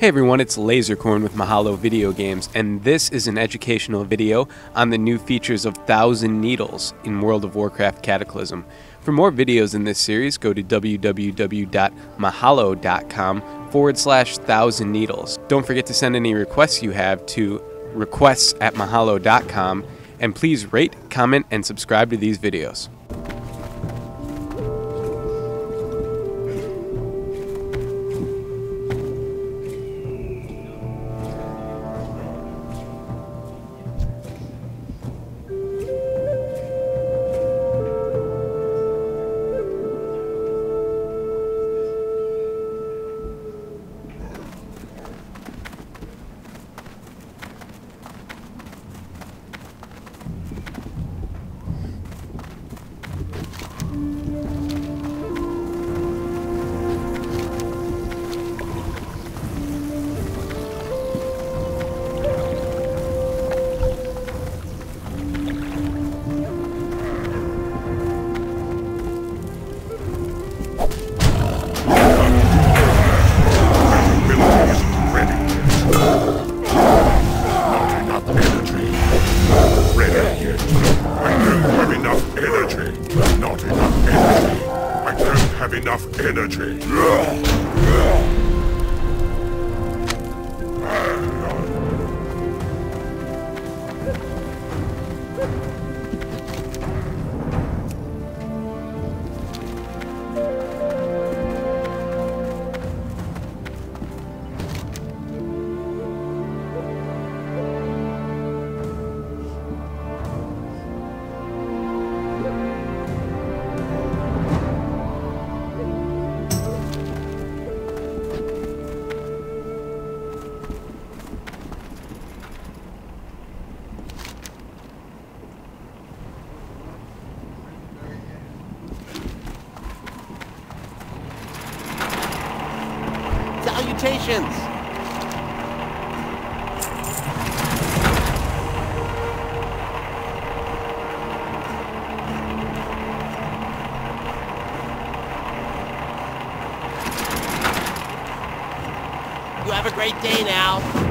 Hey everyone, it's Lasercorn with Mahalo Video Games, and this is an educational video on the new features of Thousand Needles in World of Warcraft Cataclysm. For more videos in this series, go to www.mahalo.com forward slash thousand needles. Don't forget to send any requests you have to requests at mahalo.com, and please rate, comment, and subscribe to these videos. Have enough energy. Salutations! You have a great day now.